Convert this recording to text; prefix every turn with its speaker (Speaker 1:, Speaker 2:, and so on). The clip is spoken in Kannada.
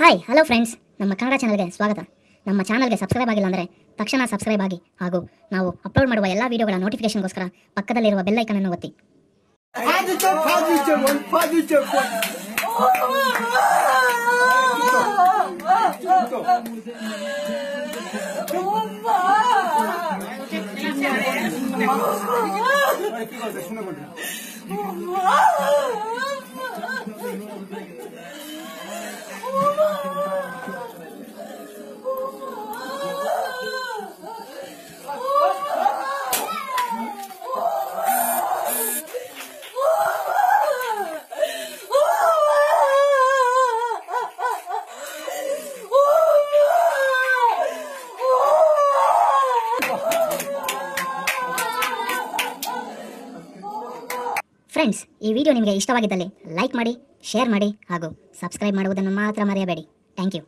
Speaker 1: ಹಾಯ್ ಹಲೋ ಫ್ರೆಂಡ್ಸ್ ನಮ್ಮ ಕನ್ನಡ ಚಾನಲ್ಗೆ ಸ್ವಾಗತ. ನಮ್ಮ ಚಾನಲ್ಗೆ ಸಬ್ಸ್ಕ್ರೈಬ್ ಆಗಿಲ್ಲ ಅಂದರೆ ತಕ್ಷಣ ಸಬ್ಸ್ಕ್ರೈಬ್ ಆಗಿ. ಹಾಗೂ ನಾವು ಅಪ್ಲೋಡ್ ಮಾಡುವ ಎಲ್ಲ ವಿಡಿಯೋಗಳ ನೋಟಿಫಿಕೇಶನ್ಗೋಸ್ಕರ ಪಕ್ಕದಲ್ಲಿರುವ ಬೆಲ್ ಐಕನ್ ಅನ್ನು ಒತ್ತಿ. ಫ್ರೆಂಡ್ಸ್ ಈ ವಿಡಿಯೋ ನಿಮಗೆ ಇಷ್ಟವಾಗಿದ್ದಲ್ಲಿ ಲೈಕ್ ಮಾಡಿ ಶೇರ್ ಮಾಡಿ ಹಾಗೂ ಸಬ್ಸ್ಕ್ರೈಬ್ ಮಾಡುವುದನ್ನು ಮಾತ್ರ ಮರೆಯಬೇಡಿ. Thank you